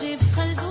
شي بقلبي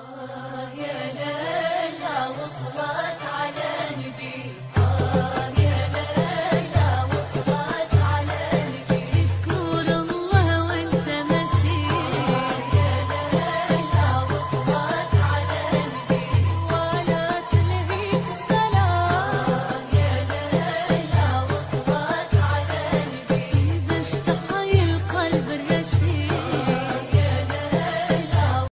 Oh.